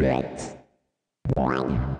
Secret. One.